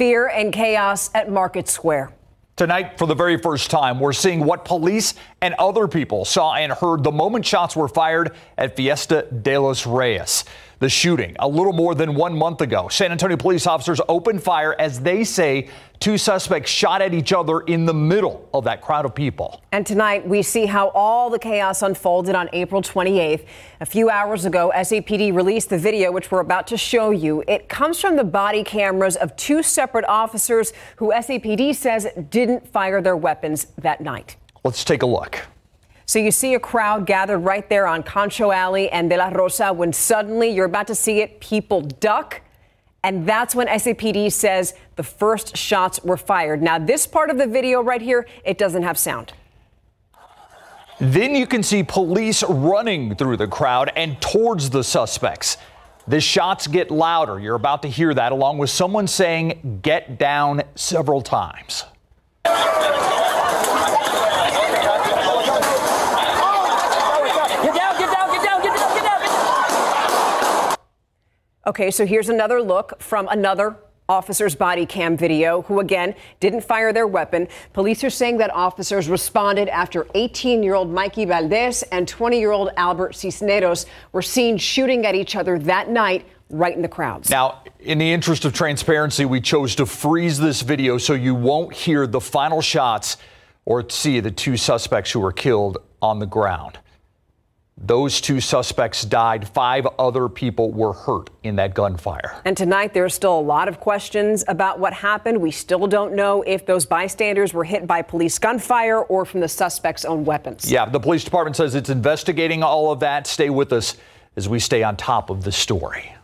Fear and chaos at Market Square. Tonight, for the very first time, we're seeing what police and other people saw and heard the moment shots were fired at Fiesta de los Reyes. The shooting a little more than one month ago. San Antonio police officers opened fire as they say two suspects shot at each other in the middle of that crowd of people. And tonight we see how all the chaos unfolded on April 28th. A few hours ago, SAPD released the video, which we're about to show you. It comes from the body cameras of two separate officers who SAPD says didn't fire their weapons that night. Let's take a look. So you see a crowd gathered right there on Concho Alley and Dolorosa when suddenly you're about to see it, people duck. And that's when SAPD says the first shots were fired. Now, this part of the video right here, it doesn't have sound. Then you can see police running through the crowd and towards the suspects. The shots get louder. You're about to hear that, along with someone saying, get down several times. Okay, so here's another look from another officer's body cam video, who again didn't fire their weapon. Police are saying that officers responded after 18 year old Mikey Valdez and 20 year old Albert Cisneros were seen shooting at each other that night right in the crowds. Now, in the interest of transparency, we chose to freeze this video so you won't hear the final shots or see the two suspects who were killed on the ground. Those two suspects died. Five other people were hurt in that gunfire. And tonight, there's still a lot of questions about what happened. We still don't know if those bystanders were hit by police gunfire or from the suspect's own weapons. Yeah, the police department says it's investigating all of that. Stay with us as we stay on top of the story.